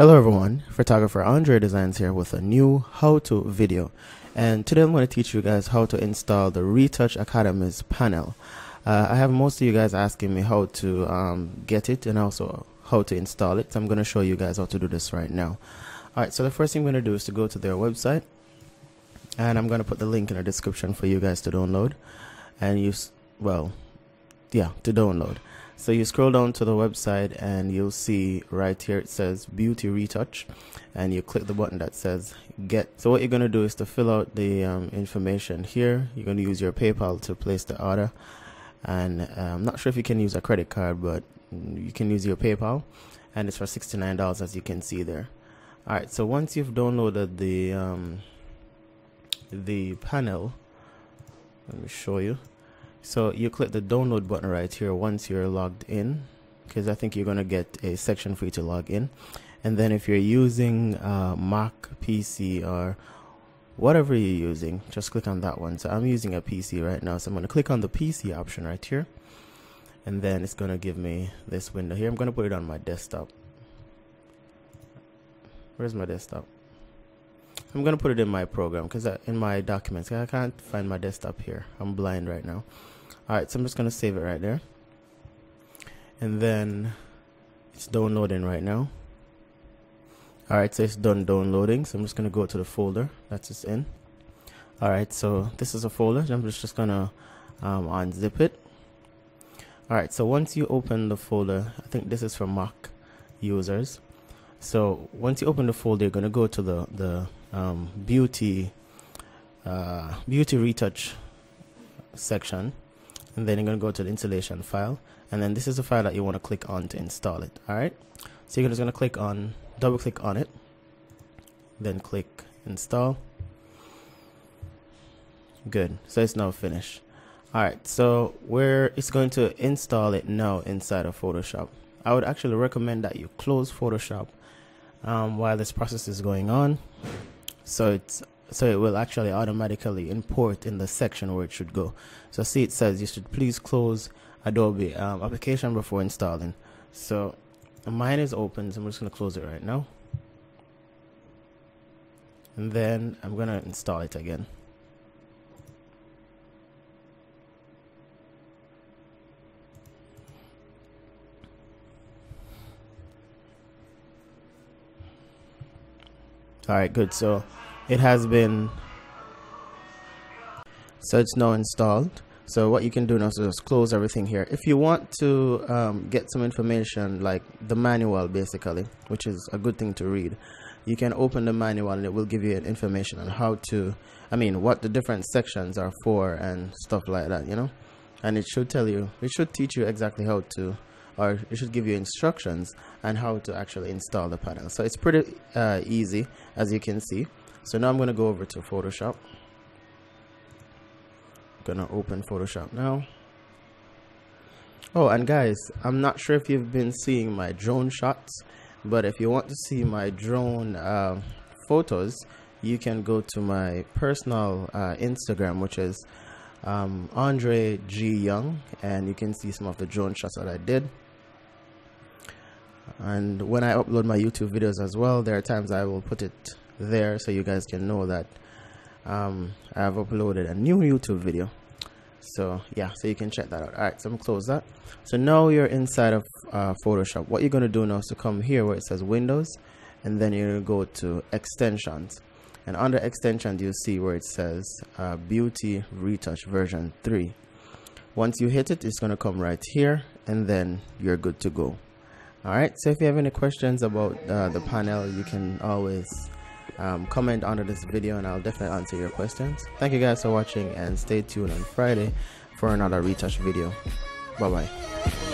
Hello everyone, photographer Andredesignz here with a new how-to video and today I'm going to teach you guys how to install the Retouch Academies panel. Uh, I have most of you guys asking me how to um, get it and also how to install it. So I'm going to show you guys how to do this right now. Alright, so the first thing we're going to do is to go to their website and I'm going to put the link in the description for you guys to download and use, well, yeah, to download. So you scroll down to the website and you'll see right here it says beauty retouch and you click the button that says get. So what you're going to do is to fill out the um, information here. You're going to use your PayPal to place the order and uh, I'm not sure if you can use a credit card but you can use your PayPal and it's for $69 as you can see there. Alright, so once you've downloaded the um, the panel, let me show you so you click the download button right here once you're logged in because I think you're going to get a section for you to log in. And then if you're using uh, Mac PC or whatever you're using just click on that one. So I'm using a PC right now so I'm going to click on the PC option right here. And then it's going to give me this window here. I'm going to put it on my desktop. Where's my desktop I'm gonna put it in my program because in my documents I can't find my desktop here. I'm blind right now. Alright so I'm just gonna save it right there. And then it's downloading right now. Alright so it's done downloading so I'm just gonna go to the folder that's in. Alright so this is a folder I'm just, just gonna um, unzip it. Alright so once you open the folder I think this is for Mac users. So once you open the folder you're gonna go to the the um, beauty uh, beauty retouch section. And then you're going to go to the installation file. And then this is the file that you want to click on to install it alright? So you're just going to click on double click on it. Then click install. Good. So it's now finished. Alright so where it's going to install it now inside of Photoshop. I would actually recommend that you close Photoshop um, while this process is going on so it's so it will actually automatically import in the section where it should go. So see it says you should please close Adobe um, application before installing. So mine is open so I'm just gonna close it right now. And then I'm gonna install it again all right good. So it has been so it's now installed. So what you can do now is just close everything here. If you want to um, get some information like the manual basically which is a good thing to read you can open the manual and it will give you information on how to I mean what the different sections are for and stuff like that you know? And it should tell you it should teach you exactly how to or it should give you instructions on how to actually install the panel. So it's pretty uh, easy as you can see. So now I'm going to go over to Photoshop. I'm gonna open Photoshop now. Oh and guys I'm not sure if you've been seeing my drone shots but if you want to see my drone uh, photos you can go to my personal uh, Instagram which is um, Andre G Young and you can see some of the drone shots that I did and when I upload my YouTube videos as well there are times I will put it there so you guys can know that um, I've uploaded a new YouTube video. So yeah so you can check that out. All right so I'm gonna close that. So now you're inside of uh, Photoshop. What you're gonna do now is to come here where it says Windows and then you're gonna go to extensions. And under extensions you see where it says uh, beauty retouch version 3 once you hit it it's gonna come right here and then you're good to go all right so if you have any questions about uh, the panel you can always um, comment under this video and I'll definitely answer your questions. Thank you guys for watching and stay tuned on Friday for another retouch video. Bye bye